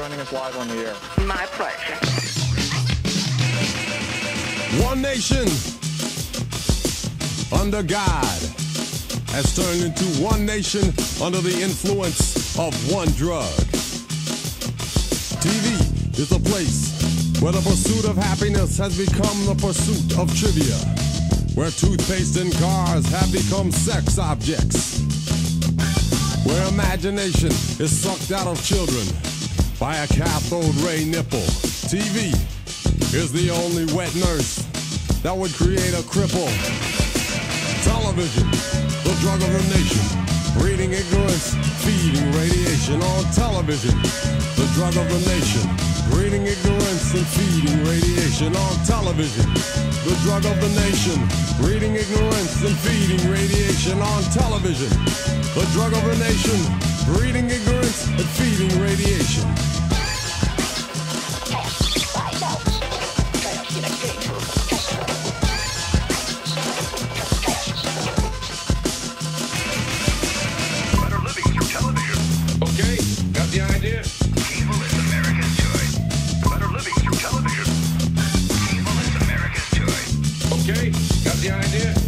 joining us live on the air. My pleasure. One nation under God has turned into one nation under the influence of one drug. TV is a place where the pursuit of happiness has become the pursuit of trivia, where toothpaste and cars have become sex objects, where imagination is sucked out of children by a cathode ray nipple. TV is the only wet nurse that would create a cripple. Television, the drug of the nation, breeding ignorance, feeding radiation on television. The drug of the nation, breeding ignorance and feeding radiation on television. The drug of the nation, breeding ignorance and feeding radiation on television. The drug of the nation, breeding ignorance. idea.